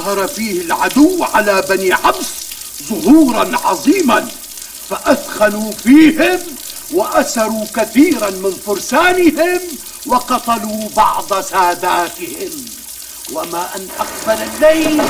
استظهر فيه العدو على بني حبس ظهورا عظيما فأثخنوا فيهم وأسروا كثيرا من فرسانهم وقتلوا بعض ساداتهم. وما أن أقبل الليل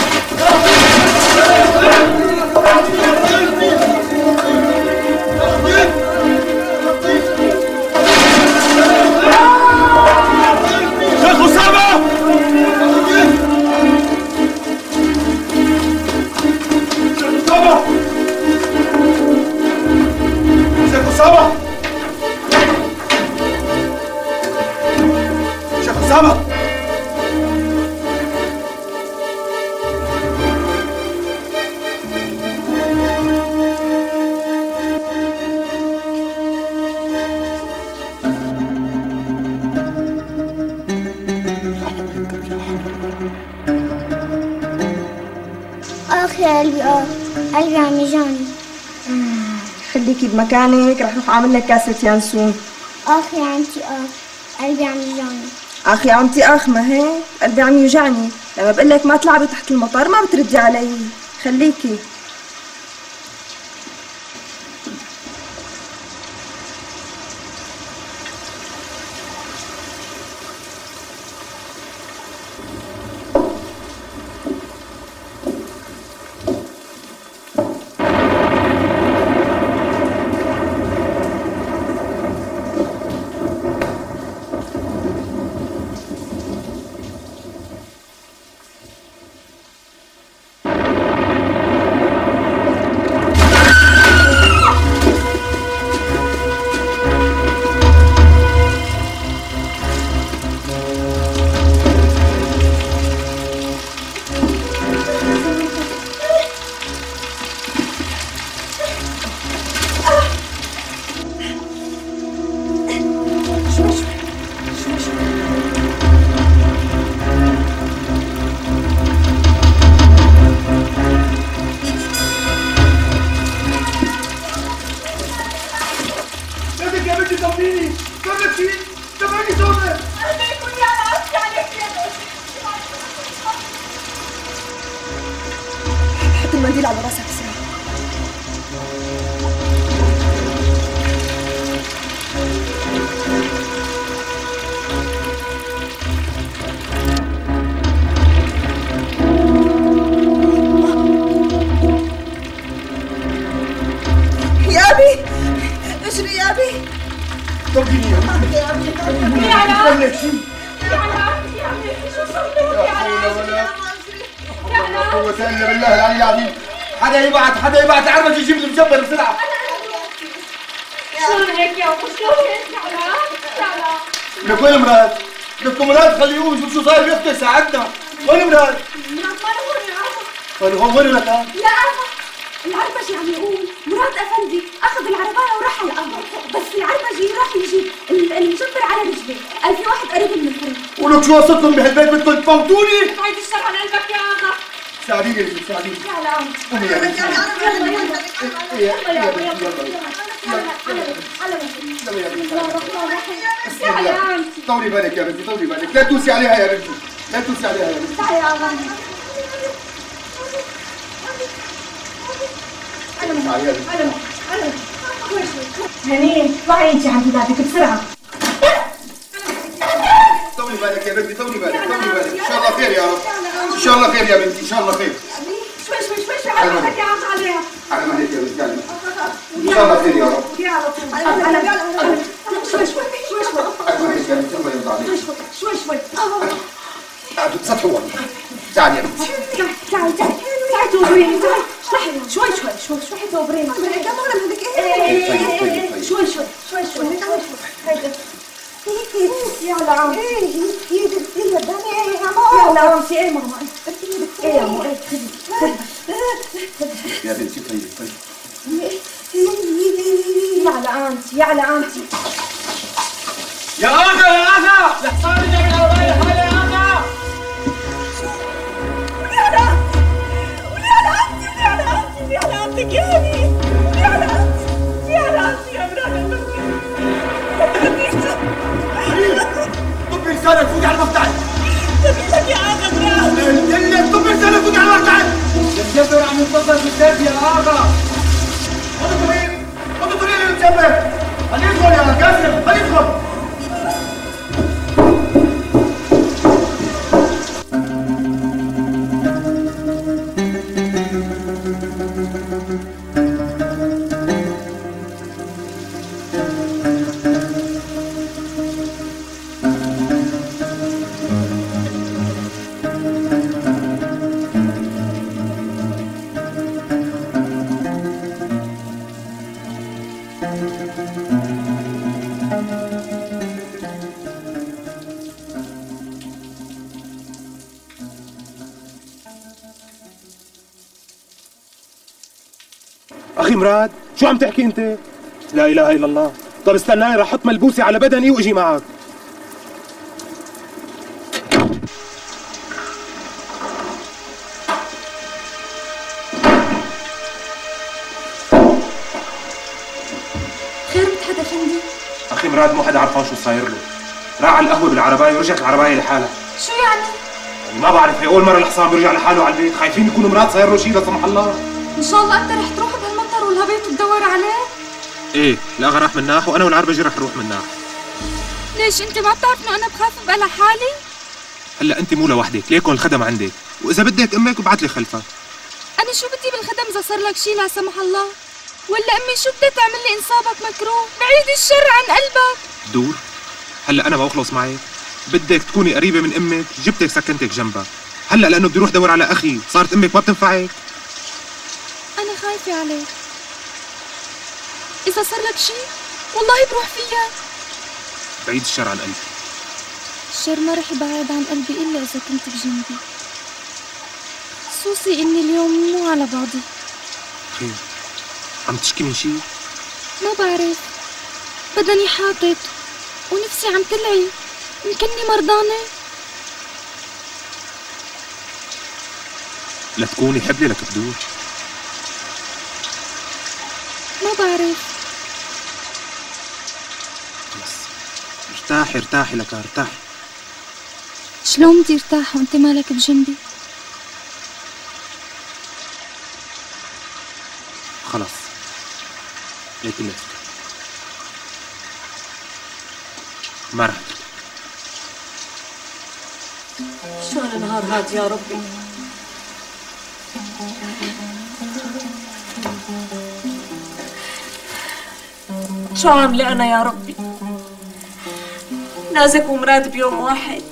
اخ يا قلبي آه قلبي عم يجاني خليكي بمكانك رح روح أعمل لك كاسة يانسون. اخ يا عمتي آه قلبي عم يجاني اخ يا عمتي أخ ما هيك قلبي عم يوجعني. لما بقول لك ما تلعبي تحت المطر ما بتردي علي. خليكي. وين مراد؟ بدكم مراد خليه يشوف شو صاير بيخطي ساعدنا وين مراد؟ وين هون وين مراد؟ لا أبا العربجي عم يقول مراد افندي اخذ العربايه وراح على القهوه بس العربجي راح يجيب ال- المجبر على رجليه قال في واحد قريب من الفرن ولك شو وصلتكم بهالبيت بدكم تفوتوني؟ بعيد الشر عن قلبك يا اغا ساعديني يا بنتي ساعديني يا علاء قومي يا بنتي يلا يلا يا يلا يلا يلا بسم يا الله طولي بالك يا بنتي طولي بالك لا تدوسي عليها يا بنتي لا تدوسي عليها يا بنتي تعالي يا اغا تعالي يا بنتي هنين اطلعي انت عند ولادك بسرعة طولي بالك يا بنتي طولي بالك طولي بالك ان شاء الله خير يا رب ان شاء الله خير يا بنتي ان شاء الله خير شوي شوي شوي شوي على مهلك يا عم عليها على مهلك يا بنتي على مهلك. ان شاء الله خير يا رب يا رب على شوي شوي شوي شوي على مهلك يا بنتي الله يرضى عليك شوي شوي سطحوا والله تعالي يا بنتي تعالي تعالي تعالي تعالي توبريني تعالي اشرحي شوي شوي شوي شوي توبريني شوي شوي شوي شوي يا لعم يا لعم في إيه ماما إيه يا ماما إيه يا على عمتي يا اغا يا اغا الحصان جاب يا اغا على عمتي على عمتي على عمتي على عمتك يا على عمتي على عمتي على عم يا اغا كاسم خليه يدخل أخي مراد؟ شو عم تحكي انت؟ لا اله الا الله. طب استناني رح أحط ملبوسي على بدني واجي معك. أخي مراد مو حدا عرفان شو صاير له. راح على القهوة بالعربايه ورجعت العربايه لحالها. شو يعني؟ يعني ما بعرف هي أول مرة الحصان بيرجع لحاله على البيت. خايفين يكونوا مراد صاير له شيء لا سمح الله. إن شاء الله أنت رح تروح عليه؟ إيه الاغا راح من ناح وأنا والعربجي رح نروح من ناح ليش أنت ما بتعرف إنه أنا بخاف بقى لحالي؟ هلأ أنت مو لوحدك ليكن الخدم عندك وإذا بدك أمك ابعث لي خلفها أنا شو بدي بالخدم إذا صار لك شي لا سمح الله؟ ولا أمي شو بدها تعمل لي إنصابك مكروه؟ بعيد الشر عن قلبك. دور. هلأ أنا ما بخلص معك بدك تكوني قريبة من أمك جبتك سكنتك جنبها. هلأ لأنه بدي أروح دور على أخي صارت أمك ما بتنفعك. أنا خايفة عليك. إذا صار لك شي والله بروح فيها. بعيد الشر عن قلبي. الشر ما رح يبعد عن قلبي إلا إذا كنت بجنبي. خصوصي إني اليوم مو على بعضي. خير. عم تشكي من شيء ما بعرف. بدني حاطط ونفسي عم تلعي. يمكنني مرضانة؟ لا تكوني حبلة لك بدور ما بعرف خلص ارتاحي ارتاحي لك ارتاحي شلون بدي ارتاح وانت مالك بجنبي؟ خلص ليك اللي ما رح أترك. شو هالنهار هاد يا ربي؟ شو عاملة أنا يا ربي؟ نازك ومراد بيوم واحد.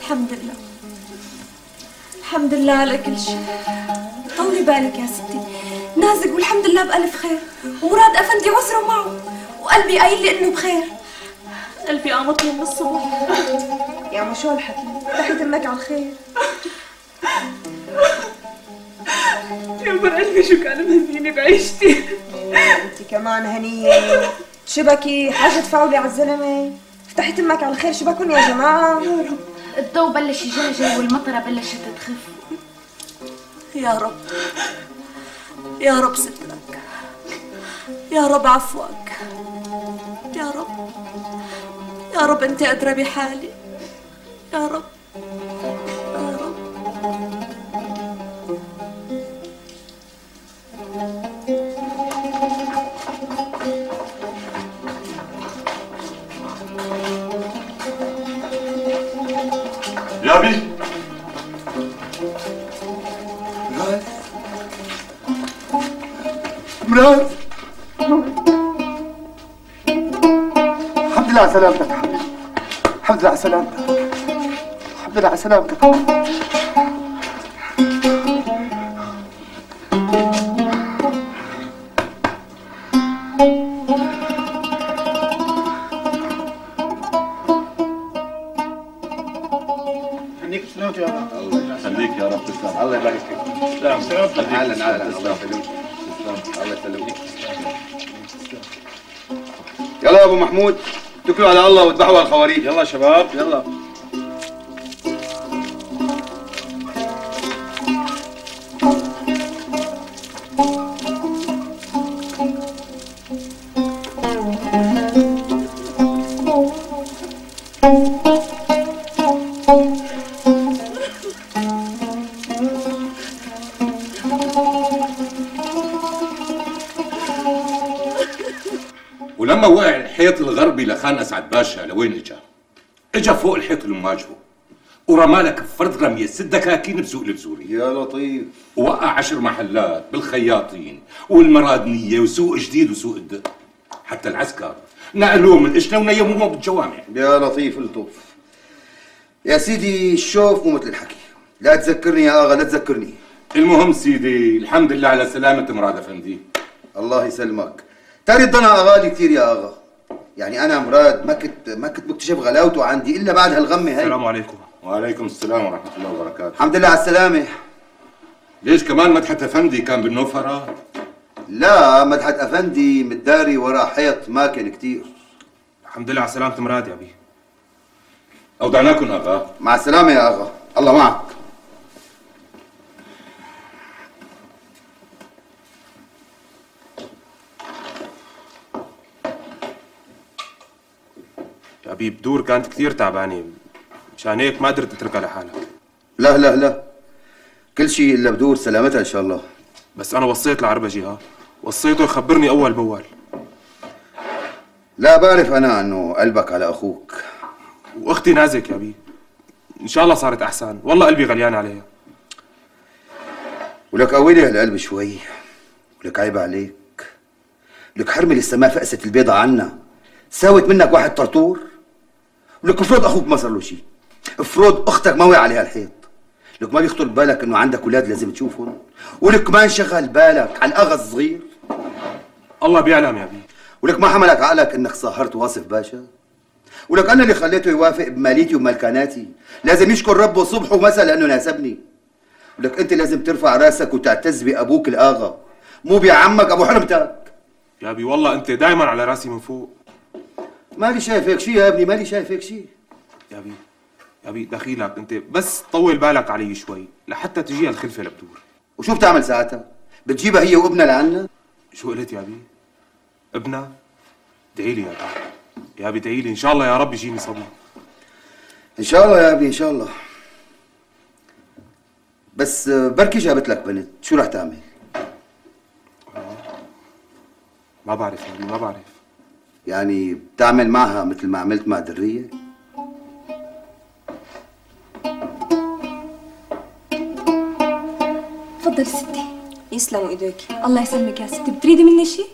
الحمد لله. الحمد لله على كل شيء. طولي بالك يا ستي. نازق والحمد لله بألف خير. ومراد أفندي عسرة معه وقلبي قايل لي إنه بخير. قلبي قام اطلب من الصبح. يا ما شو الحكي فتحت أمك على الخير. يا قلبي شو كان مهزيني بعيشتي؟ انت كمان هنية. شبكي حاجة تفاولي على الزلمة. فتحت أمك على الخير شبكن يا جماعة. الضوء بلش يجلجل والمطرة بلشت تخف. يا رب. يا رب سترك. يا رب عفوك. يا رب. يا رب أنت أدرى بحالي. يا رب. بي مراد مراد الحمد لله على سلامتك حبيبي الحمد لله على سلامتك الحمد لله على سلامتك اتكلوا على الله واذبحوا على الخواريج. يلا شباب يلا. لخان اسعد باشا لوين اجا؟ اجا فوق الحيط اللي مواجهه ورمالك فرد رميه ست دكاكين بسوق البزوري يا لطيف. ووقع عشر محلات بالخياطين والمرادنيه وسوق جديد وسوق الدق حتى العسكر نقلوه من اشنا ونيموه بالجوامع. يا لطيف الطف. يا سيدي الشوف مو مثل الحكي. لا تذكرني يا آغا لا تذكرني. المهم سيدي الحمد لله على سلامة مراد أفندي. الله يسلمك. تاري الضنا أغالي كثير يا آغا. يعني أنا مراد ما كنت ما كنت مكتشف غلاوته عندي إلا بعد هالغمة هاي. السلام عليكم. وعليكم السلام ورحمة الله وبركاته. الحمد لله على السلامة. ليش كمان مدحت أفندي كان بالنوفرة؟ لا مدحت أفندي متداري ورا حيط ماكن كثير الحمد لله على سلامة مراد يا أبي. أودعناكم أغا مع السلامة يا أغا. الله معك. يا ابي بدور كانت كثير تعبانة. مشان هيك ما قدرت أتركها لحالها. لا لا لا. كل شيء إلا بدور سلامتها إن شاء الله. بس أنا وصيت لعربجي ها وصيته يخبرني أول بأول. لا بعرف أنا إنه قلبك على أخوك. وأختي نازك يا أبي. إن شاء الله صارت أحسن. والله قلبي غليان عليها. ولك قوي هالقلب شوي. ولك عيب عليك. لك حرمي لسه ما فقست البيضة عنا. ساوت منك واحد طرطور. ولك افرض أخوك ما صار له شيء. افرض أختك ما وقع عليها الحيط. لك ما بيخطر ببالك إنه عندك أولاد لازم تشوفهم. ولك ما انشغل بالك على الاغا الصغير الله بيعلم يا أبي. ولك ما حملك عقلك إنك صاهرت واصف باشا. ولك أنا اللي خليته يوافق بماليتي وملكاناتي لازم يشكر ربه صبح ومساء لأنه ناسبني. ولك أنت لازم ترفع راسك وتعتز بأبوك الآغا. مو بعمك أبو حرمتك يا أبي والله أنت دائما على راسي من فوق. مالي شايف هيك شيء يا ابني مالي شايف هيك شيء يا أبي يا أبي دخيلك أنت بس طول بالك علي شوي لحتى تجيها الخلفه لبدور. وشو بتعمل ساعتها؟ بتجيبها هي وابنها لعنا؟ شو قلت يا أبي؟ ابنها ادعي لي يا أبي. يا أبي ادعي لي إن شاء الله يا رب يجيني صبي. إن شاء الله يا ابني إن شاء الله. بس آه، بركي جابت لك بنت شو رح تعمل؟ ما بعرف يا أبي ما بعرف. يعني بتعمل معها مثل ما عملت مع درية. تفضل ستي. يسلموا ايديك الله يسلمك يا ستي. بتريدي مني شيء؟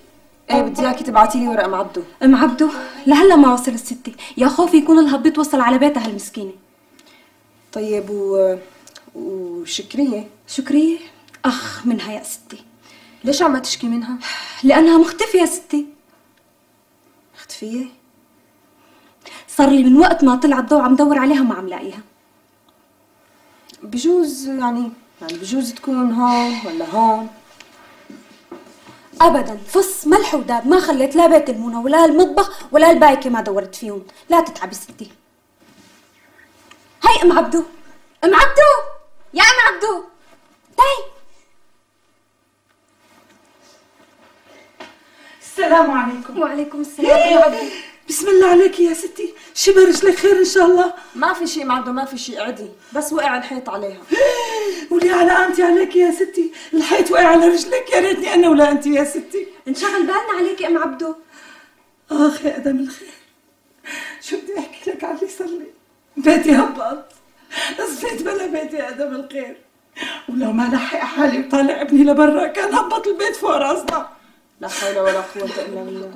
إيه بدي إياكي تبعتي لي ورا ام عبده ام عبده لهلا ما وصل الستي يا خوفي يكون الهبيط وصل على بيتها المسكينة. طيب و وشكرية؟ شكرية؟ أخ منها يا ستي. ليش عم تشكي منها؟ لأنها مختفية يا ستي. مختفيه صار لي من وقت ما طلع الضوء عم دور عليها ما عم لاقيها. بجوز يعني يعني بجوز تكون هون ولا هون؟ ابدا. فص ملح وداب ما خليت لا بيت المونة ولا المطبخ ولا البايكة ما دورت فيهم. لا تتعبي ستي. هاي أم عبدو. أم عبدو! يا أم عبدو! تعي السلام عليكم. وعليكم السلام. يا بسم الله عليك يا ستي. شبه رجلك خير إن شاء الله؟ ما في شيء معده ما في شيء عدي بس وقع الحيط عليها. ولي على انت عليك يا ستي. الحيط وقع على رجلك يا ريتني أنا ولا انت يا ستي. انشغل بالنا عليك يا أم عبدو. آخ يا آدم الخير. شو بدي أحكي لك على اللي صار لي؟ بيتي هبط. صفيت بلا بيتي يا آدم الخير. ولو ما لحق حالي وطالع ابني لبرا كان هبط البيت فوق راسنا. لا حول ولا قوة إلا بالله.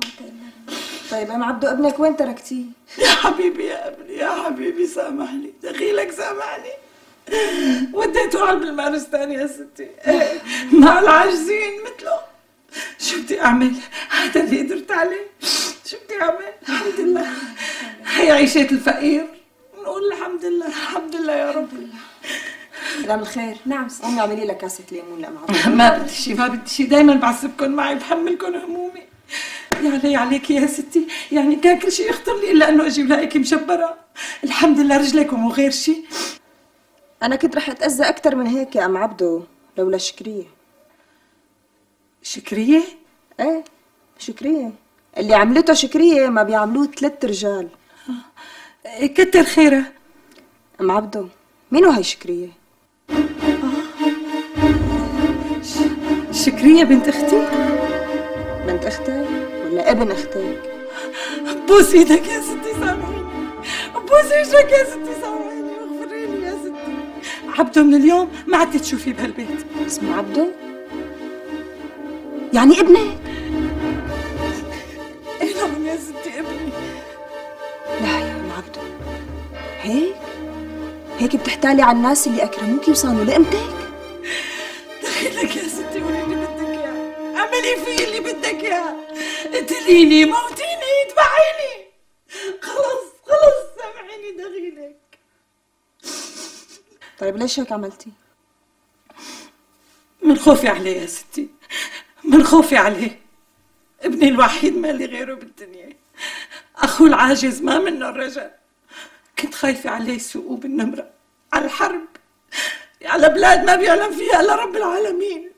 طيب ام عبدو أبنك وين تركتيه؟ يا حبيبي يا أبني يا حبيبي سامحني. دخيلك سامحني. وديته على بالمارستان يا ستي. مع العاجزين مثله. شو بدي أعمل؟ هذا اللي قدرت عليه. شو بدي أعمل؟ الحمد لله. هي عيشة الفقير. نقول الحمد لله. الحمد لله يا رب. مدام الخير نعم قومي اعملي لك كاسة ليمون لام عبدو ما بدي شي ما بدي شي. دايما بعذبكم معي بحملكم همومي. يا علي عليك يا ستي. يعني كان كل شيء يخطر لي إلا إنه أجي ولاقيك مشبرة. الحمد لله رجليكم وغير شيء أنا كنت رح أتأذى أكثر من هيك يا أم عبدو لولا شكرية. شكرية؟ إيه شكرية. اللي عملته شكرية ما بيعملوه ثلاث رجال. كتر خيرها. أم عبدو مين هاي شكرية؟ شكرية بنت أختي. بنت أختك ولا ابن أختك بوس إيدك يا ستي سامحيني. بوس وجهك يا ستي سامحيني. واغفري لي يا ستي. عبده من اليوم ما عدت تشوفيه بهالبيت. اسمه عبده؟ يعني ابنك؟ اي نعم يا ستي ابني. لا يا ام عبده. هيك؟ هيك بتحتالي على الناس اللي أكرموكي وصانوا لقمتك؟ دخيلك يا ستي. في اللي بدك اياه قتليني موتيني اذبحيني خلص خلص سامحيني دخيلك طيب ليش هيك عملتي؟ من خوفي عليه يا ستي. من خوفي عليه ابني الوحيد ما لي غيره بالدنيا. أخوه العاجز ما منه الرجاء كنت خايفة عليه يسوقوه بالنمرة. على الحرب. على بلاد ما بيعلم فيها إلا رب العالمين.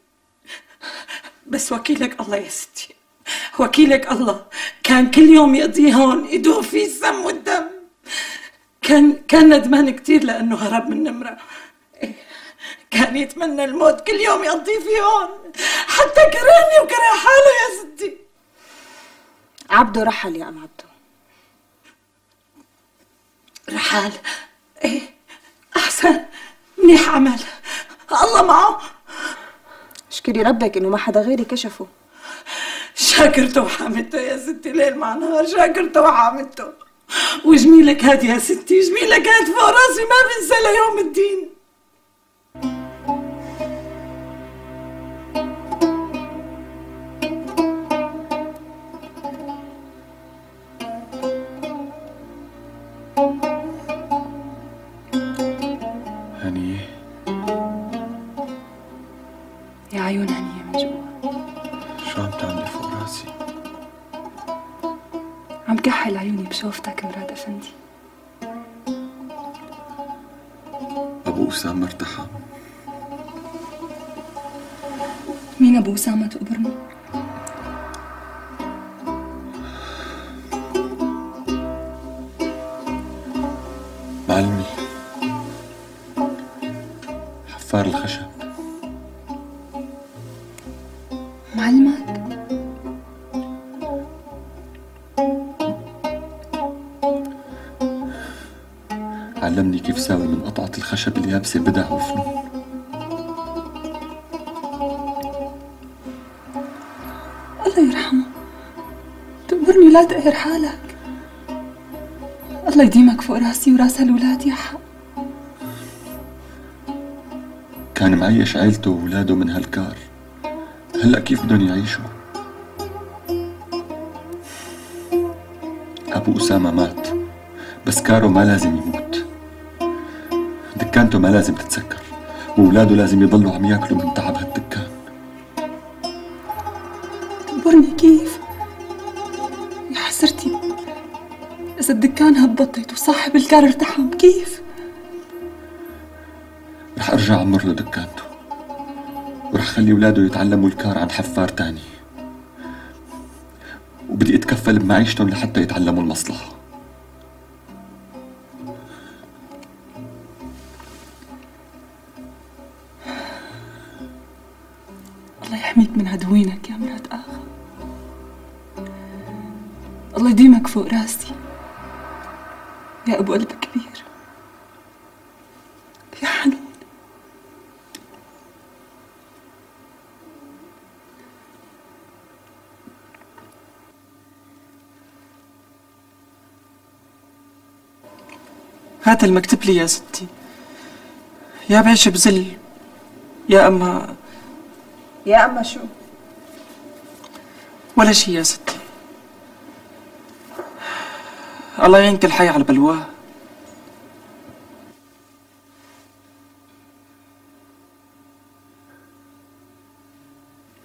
بس وكيلك الله يا ستي وكيلك الله كان كل يوم يقضيه هون يدوق فيه السم والدم. كان كان ندمان كتير لأنه هرب من نمرة. إيه، كان يتمنى الموت كل يوم يقضيه في هون. حتى كرهني وكره حاله يا ستي. عبده رحل يا أم عبده. رحال إيه أحسن. منيح عمل. الله معه. اشكري ربك إنه ما حدا غيري كشفه. شاكرته وحامدته يا ستي ليل مع نهار شاكرته وحامدته وجميلك هاد يا ستي جميلك هاد فوق راسي ما بنسى ليوم الدين. عيون هنية من جوا شو عم تعملي فوق راسي؟ عم كحل عيوني بشوفتك مراد أفندي أبو أسامة ارتحم مين أبو أسامة تقبرني؟ معلمي حفار الخشب قطعة الخشب اليابسة بدع وفنون الله يرحمه. تقبرني لا تقهر حالك. الله يديمك فوق راسي وراس هالولاد يا حق. كان معيش عيلته وولاده من هالكار. هلأ كيف بدهم يعيشوا؟ أبو أسامة مات بس كارو ما لازم يموت. دكانته ما لازم تتسكر. وولاده لازم يضلوا عم ياكلوا من تعب هالدكان. تقبرني كيف؟ يا حسرتي. إذا الدكان هبطت وصاحب الكار ارتحم كيف؟ رح أرجع أعمر له دكانته ورح خلي ولاده يتعلموا الكار عن حفار تاني. وبدي أتكفل بمعيشتهم لحتى يتعلموا المصلحة. يديمك فوق راسي. يا أبو قلب كبير. يا حنون. هات المكتب لي يا ستي. يا بعيش بزل يا أما يا أما شو؟ ولا شي يا ستي. الله يعينك الحي على بلواه.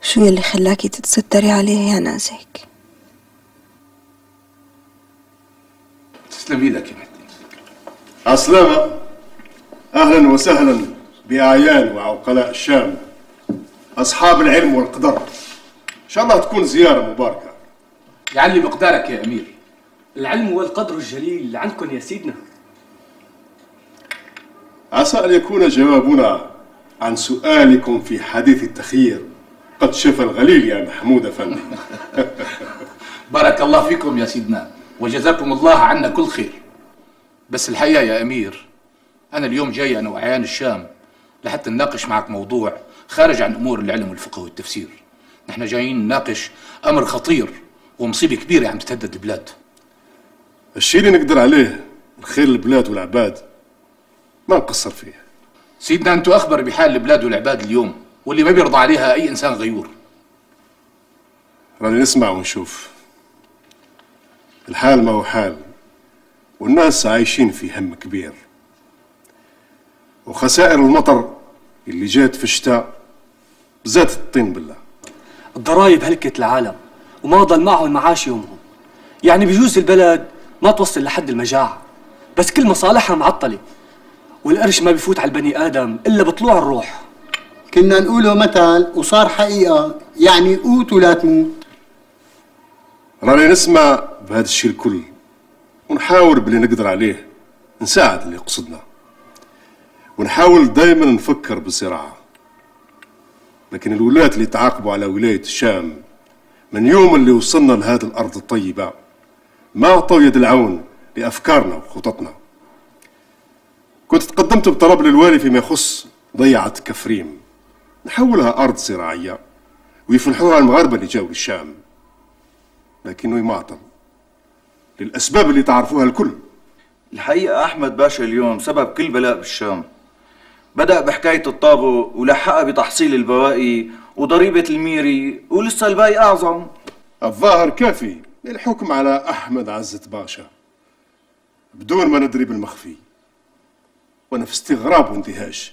شو يلي خلاكي تتستري عليه يا نازك؟ تسلم إيدك يا مهدي عسلامة أهلا وسهلا بأعيان وعقلاء الشام. أصحاب العلم والقدر. إن شاء الله تكون زيارة مباركة. يعلي مقدارك يا أمير. العلم والقدر الجليل. عندكم يا سيدنا. عسى أن يكون جوابنا عن سؤالكم في حديث التخيير. قد شفى الغليل يا محمود أفندي بارك بارك الله فيكم يا سيدنا وجزاكم الله عنا كل خير. بس الحقيقة يا أمير أنا اليوم جاي أنا وعيان الشام لحتى نناقش معك موضوع خارج عن أمور العلم والفقه والتفسير. نحن جايين نناقش أمر خطير ومصيبة كبيرة عم تتهدد البلاد. الشيء اللي نقدر عليه الخير البلاد والعباد ما نقصر فيه. سيدنا أنتوا أخبر بحال البلاد والعباد اليوم واللي ما بيرضى عليها أي إنسان غيور. راني نسمع ونشوف. الحال ما هو حال والناس عايشين في هم كبير. وخسائر المطر اللي جات في الشتاء زادت الطين بالله. الضرايب هلكت العالم وما ضل معهم معاش يومهم. يعني بجوز البلد ما توصل لحد المجاعة. بس كل مصالحها معطلة. والقرش ما بيفوت على البني آدم إلا بطلوع الروح. كنا نقوله مثل وصار حقيقة يعني قوت ولا تموت. راني نسمع بهذا الشيء الكل ونحاول باللي نقدر عليه نساعد اللي يقصدنا. ونحاول دائما نفكر بالزراعة لكن الولايات اللي تعاقبوا على ولاية الشام من يوم اللي وصلنا لهذه الأرض الطيبة ما أعطوا يد العون لأفكارنا وخططنا. كنت تقدمت بطلب للوالي فيما يخص ضيعة كفريم. نحولها أرض زراعية ويفلحوها المغاربة اللي جاوا للشام. لكنه يمعطل. للأسباب اللي تعرفوها الكل. الحقيقة أحمد باشا اليوم سبب كل بلاء بالشام. بدأ بحكاية الطابو ولحقها بتحصيل البواقي وضريبة الميري ولسه الباقي أعظم. الظاهر كافي. للحكم على أحمد عزة باشا بدون ما ندري بالمخفي. وأنا في استغراب واندهاش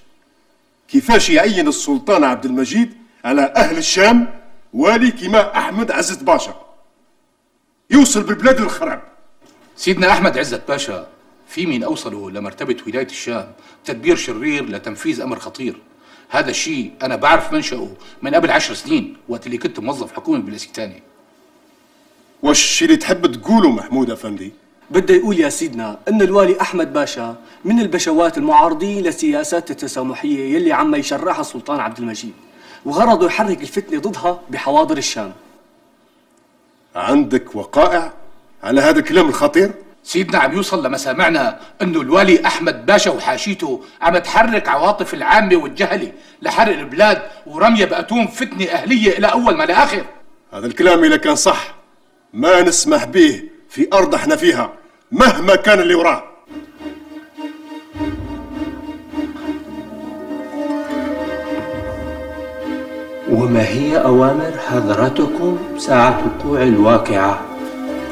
كيفاش يعين السلطان عبد المجيد على أهل الشام والي كما أحمد عزة باشا يوصل بالبلاد للخراب سيدنا أحمد عزت باشا في مين أوصلوا لمرتبة ولاية الشام تدبير شرير لتنفيذ أمر خطير. هذا الشيء أنا بعرف منشأه من قبل عشر سنين وقت اللي كنت موظف حكومي بالأسكتاني وش اللي تحب تقوله محمود أفندي؟ بده يقول يا سيدنا إن الوالي أحمد باشا من البشوات المعارضين للسياسات التسامحية يلي عم يشرعها السلطان عبد المجيد وغرضه يحرك الفتنة ضدها بحواضر الشام. عندك وقائع على هذا الكلام الخطير؟ سيدنا عم يوصل لمسامعنا إنه الوالي أحمد باشا وحاشيته عم تحرك عواطف العامة والجهلة لحرق البلاد ورميه بأتون فتنة أهلية إلى أول ما لآخر. هذا الكلام إذا كان صح ما نسمح به في أرض إحنا فيها مهما كان اللي وراه وما هي أوامر حضرتكم ساعة وقوع الواقعة؟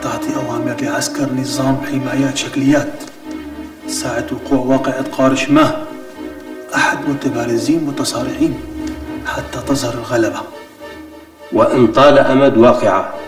تعطي أوامر لعسكر نظام حمايات شكليات. ساعة وقوع واقعة قارش ما أحد متبارزين متصارعين حتى تظهر الغلبة. وإن طال أمد واقعة واقعة.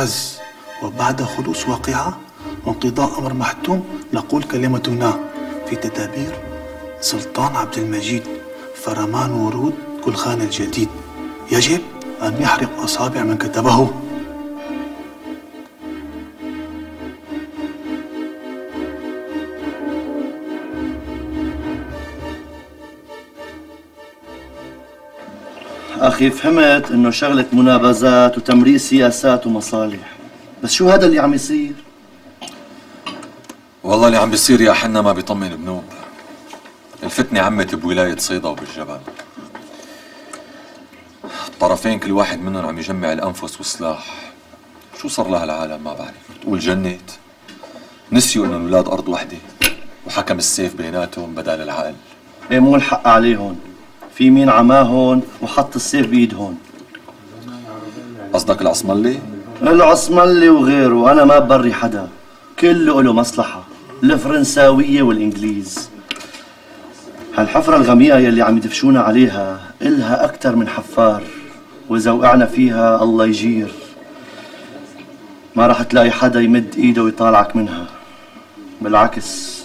مخرز وبعد خلوص واقعة وانقضاء أمر محتوم نقول كلمتنا في تدابير سلطان عبد المجيد فرمان ورود كل خان الجديد. يجب أن يحرق أصابع من كتبه. أخي فهمت إنه شغلة منابذات وتمريق سياسات ومصالح. بس شو هذا اللي عم يصير؟ والله اللي عم بيصير يا حنا ما بيطمن بنوب. الفتنة عمت بولاية صيدا وبالجبل. الطرفين كل واحد منهم عم يجمع الأنفس والسلاح. شو صار لها العالم ما بعرف. تقول جنت. نسيوا انهم أولاد أرض وحدة. وحكم السيف بيناتهم بدل العقل. إيه مو الحق عليهم. في مين عماهن وحط السيف بإيدهن قصدك العصملي؟ العصملي وغيره أنا ما بري حدا. كله له مصلحة الفرنساوية والإنجليز. هالحفرة الغميقة يلي عم يدفشونا عليها إلها أكتر من حفار وإذا وقعنا فيها الله يجير. ما راح تلاقي حدا يمد إيده ويطالعك منها. بالعكس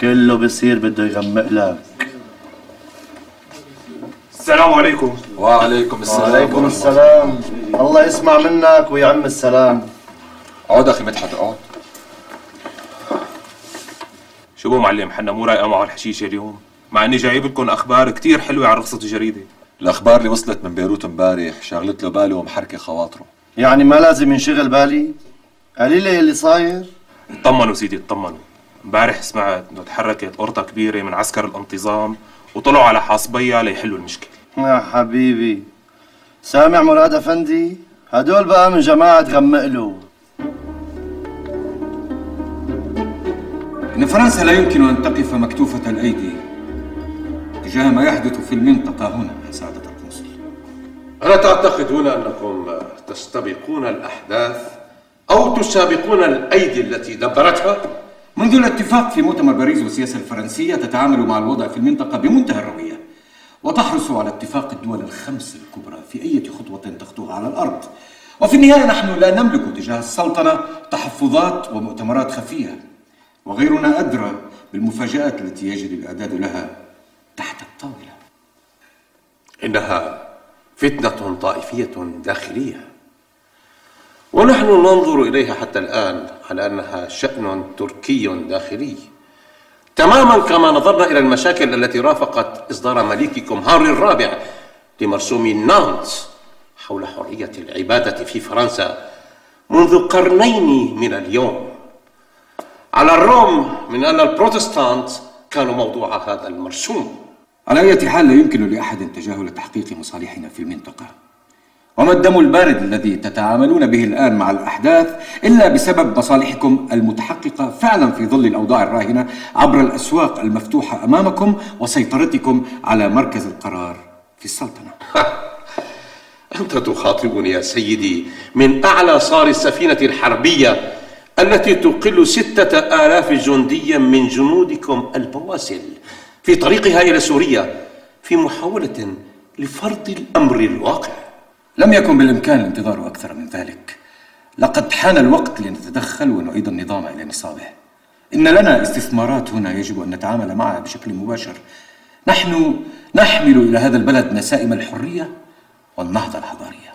كله بصير بده يغمق لك. السلام عليكم. وعليكم السلام. وعليكم السلام. الله يسمع منك ويعم السلام. اقعد أخي مدحت اقعد شو بو معلم حنا مو رايقة معه الحشيشة اليوم؟ مع إني جايب لكم أخبار كتير حلوة عن رخصة الجريده الأخبار اللي وصلت من بيروت امبارح شغلت له باله ومحركة خواطره. يعني ما لازم ينشغل بالي؟ قليلة اللي صاير. اطمنوا سيدي اطمنوا امبارح سمعت إنه تحركت قرطة كبيرة من عسكر الانتظام وطلعوا على حاصبية ليحلوا المشكلة. يا حبيبي. سامع مراد أفندي؟ هدول بقى من جماعة غمقلو إن فرنسا لا يمكن أن تقف مكتوفة الأيدي تجاه ما يحدث في المنطقة هنا يا سعادة القنصل. ألا تعتقدون أنكم تستبقون الأحداث أو تسابقون الأيدي التي دبرتها؟ منذ الاتفاق في مؤتمر باريس والسياسة الفرنسية تتعامل مع الوضع في المنطقة بمنتهى الروية. وتحرص على اتفاق الدول الخمس الكبرى في أي خطوة تخطوها على الأرض. وفي النهاية نحن لا نملك تجاه السلطنة تحفظات ومؤتمرات خفية وغيرنا أدرى بالمفاجآت التي يجري الإعداد لها تحت الطاولة. إنها فتنة طائفية داخلية. ونحن ننظر إليها حتى الآن على أنها شأن تركي داخلي. تماما كما نظرنا إلى المشاكل التي رافقت إصدار مليككم هاري الرابع لمرسوم نانت حول حرية العبادة في فرنسا منذ قرنين من اليوم. على الرغم من أن البروتستانت كانوا موضوع هذا المرسوم. على أي حال لا يمكن لأحد تجاهل تحقيق مصالحنا في المنطقة. وما الدم البارد الذي تتعاملون به الآن مع الأحداث إلا بسبب مصالحكم المتحققة فعلا في ظل الأوضاع الراهنة عبر الأسواق المفتوحة أمامكم وسيطرتكم على مركز القرار في السلطنة. أنت تخاطبني يا سيدي من أعلى صار السفينة الحربية التي تقل ستة آلاف جنديا من جنودكم البواسل في طريقها إلى سوريا في محاولة لفرض الأمر الواقع. لم يكن بالإمكان الانتظار أكثر من ذلك. لقد حان الوقت لنتدخل ونعيد النظام إلى نصابه. إن لنا استثمارات هنا يجب أن نتعامل معها بشكل مباشر. نحن نحمل إلى هذا البلد نسائم الحرية والنهضة الحضارية.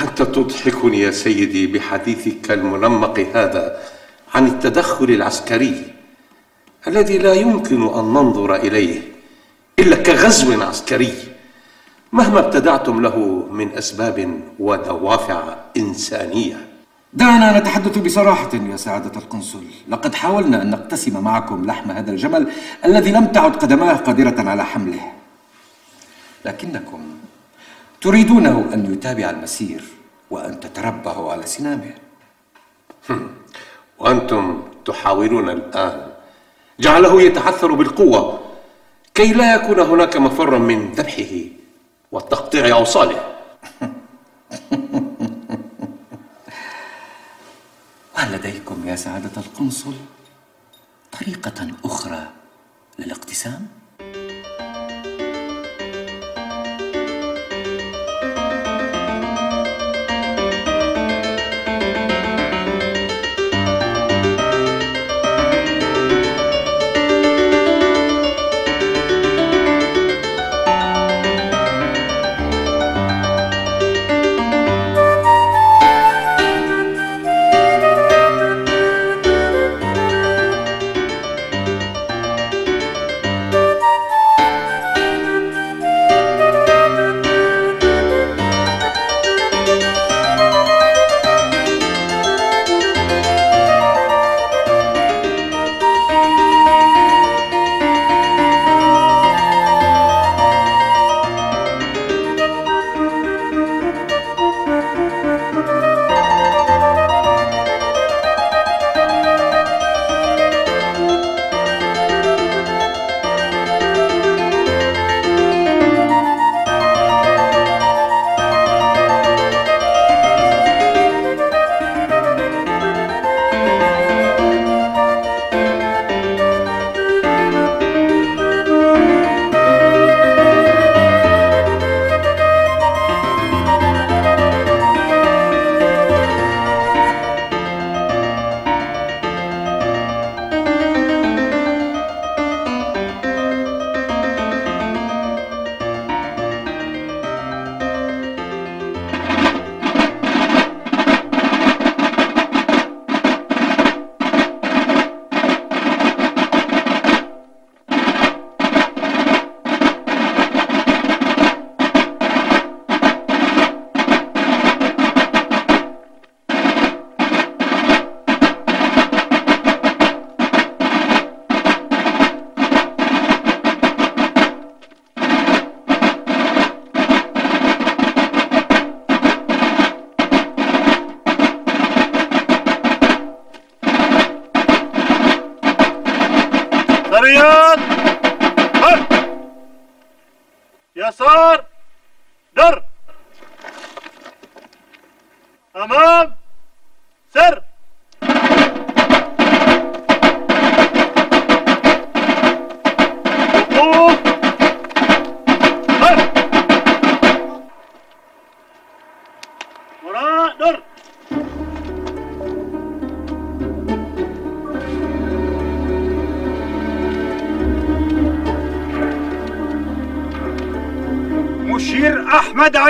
أنت تضحكني يا سيدي بحديثك المنمق هذا عن التدخل العسكري الذي لا يمكن أن ننظر إليه. إلا كغزو عسكري. مهما ابتدعتم له من أسباب ودوافع إنسانية. دعنا نتحدث بصراحة يا سعادة القنصل. لقد حاولنا أن نقتسم معكم لحم هذا الجمل الذي لم تعد قدماه قادرة على حمله. لكنكم تريدونه أن يتابع المسير وأن تتربعوا على سنامه. وأنتم تحاولون الآن. جعله يتعثر بالقوة. كي لا يكون هناك مفر من ذبحه وتقطيع أوصاله وهل لديكم يا سعادة القنصل طريقة أخرى للاقتسام؟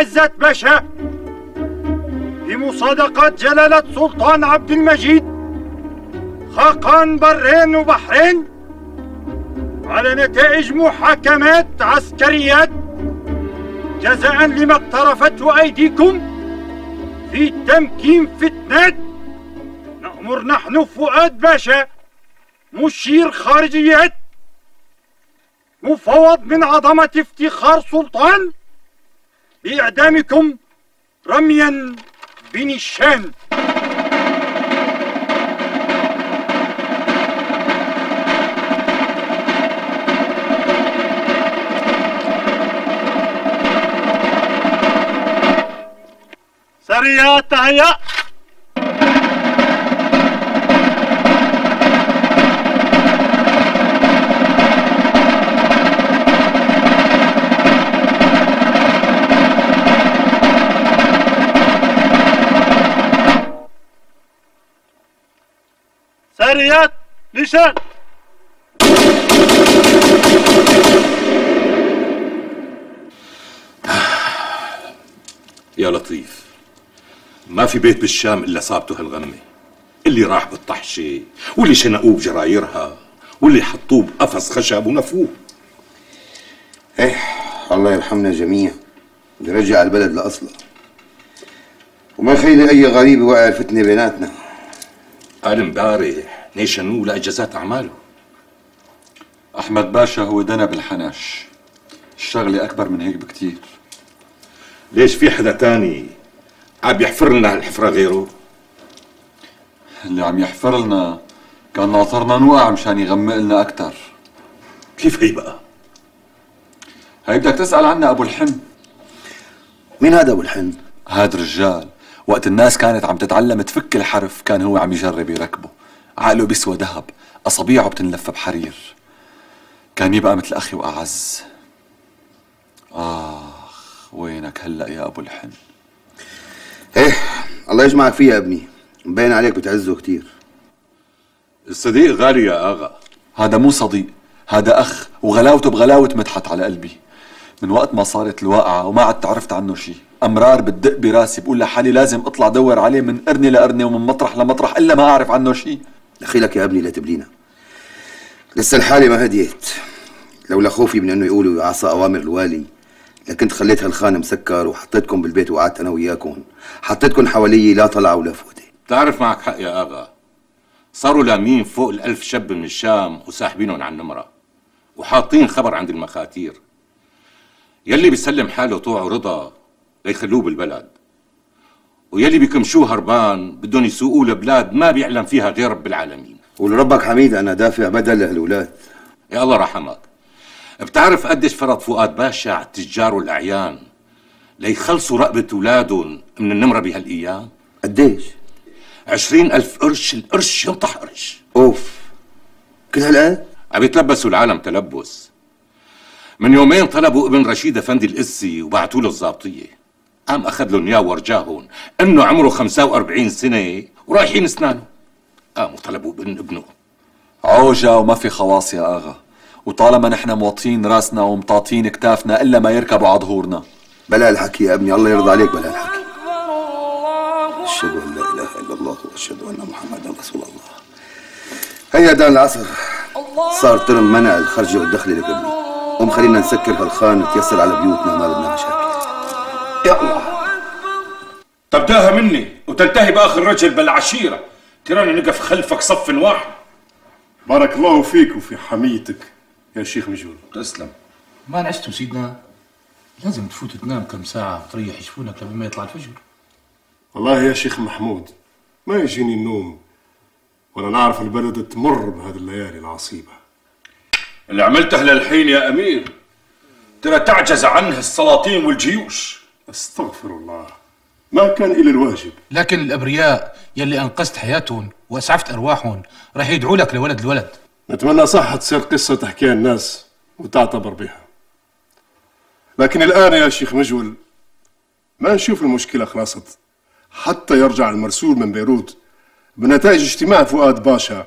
عزت باشا في مصادقة جلالة سلطان عبد المجيد خاقان برين وبحرين على نتائج محاكمات عسكريات جزاء لما اقترفته أيديكم في تمكين فتنات. نأمر نحن فؤاد باشا مشير خارجيات مفوض من عظمة افتخار سلطان. بإعدامكم رميا بنشان سريات تهيأ. سريات نشان يا لطيف ما في بيت بالشام إلا صابته هالغمه اللي راح بالطحشة واللي شنقوه بجرايرها واللي حطوه بقفص خشب ونفوه. إيه الله يرحمنا جميعا. ونرجع البلد لأصله. وما يخلي أي غريب يوقع الفتنة بيناتنا. قال امبارح نيشنوه لاجازات أعماله. أحمد باشا هو دنا بالحنش الشغلة أكبر من هيك بكتير. ليش في حدا تاني عم يحفر لنا هالحفرة غيره؟ اللي عم يحفر لنا كان ناطرنا نوقع مشان يغمق لنا أكتر. كيف هي بقى؟ هي بدك تسأل عنها أبو الحن. مين هذا أبو الحن؟ هاد رجال. وقت الناس كانت عم تتعلم تفك الحرف كان هو عم يجرب يركبه. عقله بيسوى ذهب. أصابيعه بتنلف بحرير. كان يبقى مثل أخي وأعز. آخ وينك هلأ يا أبو الحن؟ إيه الله يجمعك فيه يا ابني. مبين عليك بتعزه كتير. الصديق غالي يا آغا. هذا مو صديق هذا أخ وغلاوته بغلاوة مدحت على قلبي. من وقت ما صارت الواقعة وما عدت عرفت عنه شيء أمرار بتدق براسي بقول لحالي لازم أطلع دور عليه من قرنة لقرنة ومن مطرح لمطرح إلا ما أعرف عنه شيء دخيلك يا ابني لا تبلينا. لسه الحالة ما هديت. لولا خوفي من إنه يقولوا عصى أوامر الوالي لكنت خليت هالخان مسكر وحطيتكم بالبيت وقعدت أنا وياكم. حطيتكم حوالي لا طلع ولا فوتة. بتعرف معك حق يا آغا. صاروا لامين فوق الألف شاب من الشام وساحبينهم على النمرة وحاطين خبر عند المخاتير. يلي بيسلم حاله طوع ورضا ليخلوه بالبلد. ويلي بيكمشوه هربان بدهم يسوقوه لبلاد ما بيعلم فيها غير رب العالمين. ولربك حميد أنا دافع بدل لهالولاد يا الله رحمك. بتعرف قديش فرض فؤاد باشا على التجار والأعيان ليخلصوا رقبة أولادهم من النمرة بهالأيام؟ قديش؟ عشرين ألف قرش القرش ينطح قرش. أوف. كل هالقد؟ عم يتلبسوا العالم تلبس. من يومين طلبوا ابن رشيد أفندي القسي وبعتوا له الضابطية قام أخذ لهم إياه ورجاهم إنه عمره 45 سنة ورايحين أسنانه. قاموا طلبوا ابن ابنه. عوجة وما في خواص يا آغا. وطالما نحن موطين راسنا ومطاطين كتافنا إلا ما يركبوا على ظهورنا بلا الحكي يا ابني الله يرضى عليك بلا الحكي. أشهد أن لا إله إلا الله وأشهد أن محمدا رسول الله. هيا دان العصر. صار ترم منع الخرجة والدخل لك ابني قوم خلينا نسكر هالخان نتيسر على بيوتنا ما بدنا مشاكل. يا الله تبداها مني وتنتهي بآخر رجل بالعشيرة. ترانا نقف خلفك صف واحد. بارك الله فيك وفي حميتك يا شيخ مجول تسلم. ما نعستوا سيدنا؟ لازم تفوت تنام كم ساعة وتريح جفونك لما يطلع الفجر. والله يا شيخ محمود ما يجيني النوم. ولا نعرف البلد تمر بهذه الليالي العصيبة. اللي عملته للحين يا أمير ترى تعجز عنه السلاطين والجيوش. أستغفر الله. ما كان إلى الواجب. لكن الأبرياء يلي أنقذت حياتهم وأسعفت أرواحهم راح يدعوا لك لولد الولد. نتمنى صح تصير قصة تحكيها الناس وتعتبر بها. لكن الآن يا شيخ مجول ما نشوف المشكلة خلصت حتى يرجع المرسول من بيروت بنتائج اجتماع فؤاد باشا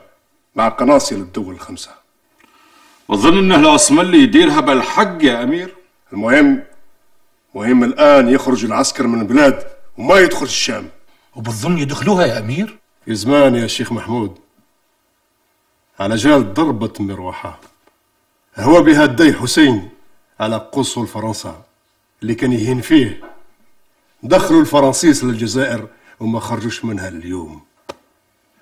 مع قناصل الدول الخمسة. وظن إنه لو اسملي يديرها بالحق يا أمير؟ المهم مهم الآن يخرج العسكر من البلاد وما يدخل الشام. وبالظن يدخلوها يا أمير؟ في زمان يا شيخ محمود. على جال ضربة مروحة هو بهدي حسين على قنصل فرنسا اللي كان يهين فيه. دخلوا الفرنسيس للجزائر وما خرجوش منها اليوم.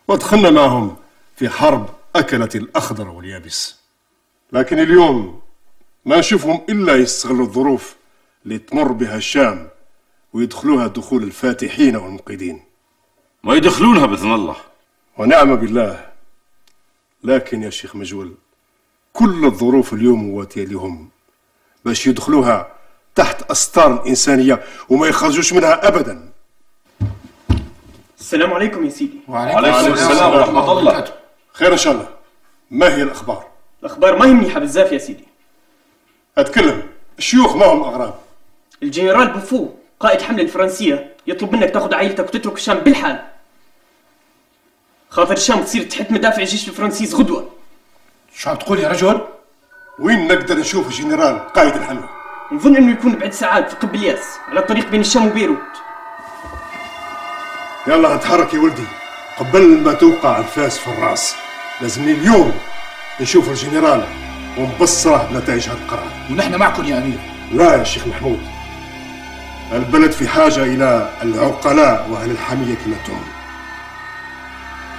ودخلنا معهم في حرب أكلت الأخضر واليابس. لكن اليوم ما نشوفهم إلا يستغلوا الظروف. اللي تمر بها الشام ويدخلوها دخول الفاتحين والمنقذين. ما يدخلونها بإذن الله. ونعم بالله. لكن يا شيخ مجول كل الظروف اليوم مواتية لهم باش يدخلوها تحت أستار الإنسانية وما يخرجوش منها أبدا. السلام عليكم يا سيدي. وعليكم السلام ورحمة الله خير إن شاء الله. ما هي الأخبار؟ الأخبار ما هي منيحة بزاف يا سيدي. أتكلم. الشيوخ ما هم أغراب؟ الجنرال بوفو قائد حملة الفرنسية يطلب منك تاخذ عائلتك وتترك الشام بالحال. خاطر الشام تصير تحت مدافع الجيش الفرنسيس غدوة. شو عم تقول يا رجل؟ وين نقدر نشوف الجنرال قائد الحملة؟ نظن أنه يكون بعد ساعات في قب الياس على الطريق بين الشام وبيروت. يلا اتحرك يا ولدي. قبل ما توقع الفاس في الراس لازمني اليوم نشوف الجنرال ونبصره بنتائج هذا القرار. ونحن معكم يا أمير. لا يا شيخ محمود. البلد في حاجة إلى العقلاء وأهل الحمية كلمتهم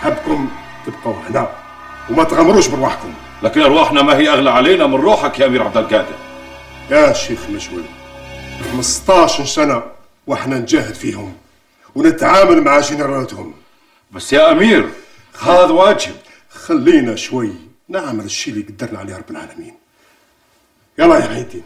حبكم تبقوا هنا وما تغامروش بروحكم لكن أرواحنا ما هي أغلى علينا من روحك يا أمير عبد القادر. يا شيخ مشغول 15 سنة وإحنا نجاهد فيهم ونتعامل مع جنرالاتهم. بس يا أمير هذا واجب. خلينا شوي نعمل الشيء اللي قدرنا عليه رب العالمين. يلا يا عيدين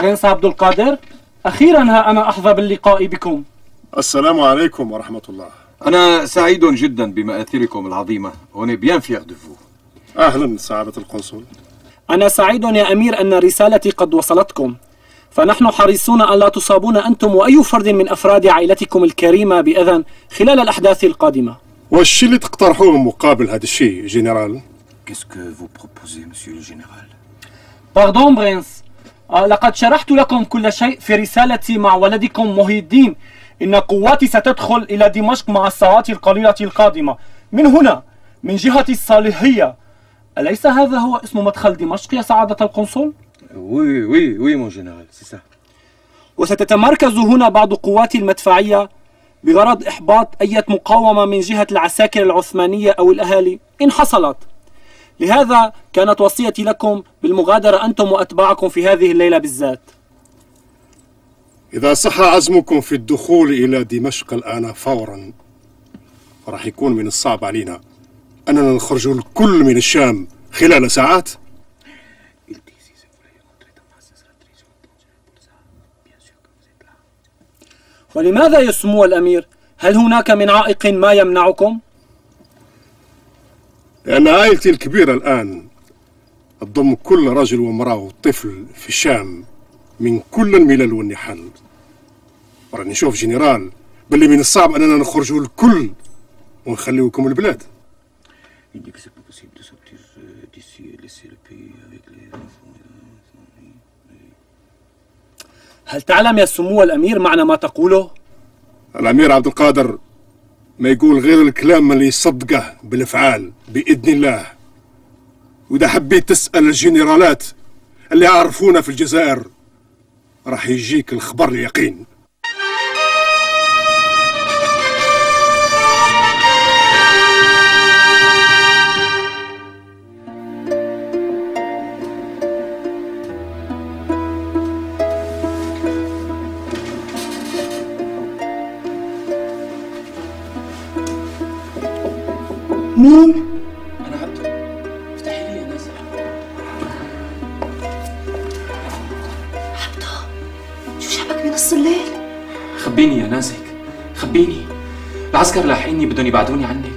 برنس عبد القادر. أخيرا ها أنا أحظى باللقاء بكم. السلام عليكم ورحمة الله. أنا سعيد جدا بمآثركم العظيمة. bien fiers de vous أهلا سعادة القنصل. أنا سعيد يا أمير أن رسالتي قد وصلتكم. فنحن حريصون أن لا تصابون أنتم وأي فرد من أفراد عائلتكم الكريمة بأذى خلال الأحداث القادمة. والشيء اللي تقترحوه مقابل هذا الشيء جنرال؟ Qu'est-ce que vous proposez, monsieur le général? باردون برنس آه، لقد شرحت لكم كل شيء في رسالتي مع ولدكم محي الدين إن قواتي ستدخل إلى دمشق مع الساعات القليلة القادمة من هنا من جهة الصالحية أليس هذا هو اسم مدخل دمشق يا سعادة القنصل؟ Oui, oui, oui, mon général, c'est ça. وستتمركز هنا بعض قواتي المدفعية بغرض إحباط أي مقاومة من جهة العساكر العثمانية أو الأهالي إن حصلت لهذا كانت وصيتي لكم بالمغادرة أنتم وأتباعكم في هذه الليلة بالذات إذا صح عزمكم في الدخول إلى دمشق الآن فورا راح يكون من الصعب علينا أننا نخرج الكل من الشام خلال ساعات ولماذا يا سمو الأمير؟ هل هناك من عائق ما يمنعكم؟ لأن عائلتي الكبيرة الآن تضم كل رجل وامرأة وطفل في الشام من كل الملل والنحل. وراني نشوف جنرال باللي من الصعب أننا نخرجوا الكل ونخليوكم البلاد. Euh, هل تعلم يا سمو الأمير معنى ما تقوله؟ الأمير عبد القادر ما يقول غير الكلام اللي يصدقه بالأفعال بإذن الله. وإذا حبيت تسأل الجنرالات اللي يعرفونا في الجزائر راح يجيك الخبر اليقين. مين؟ أنا عبده افتحي لي يا ناس. شو جابك بنص الليل؟ خبيني يا نازك. خبيني. العسكر لاحقيني بدهم يبعدوني عنك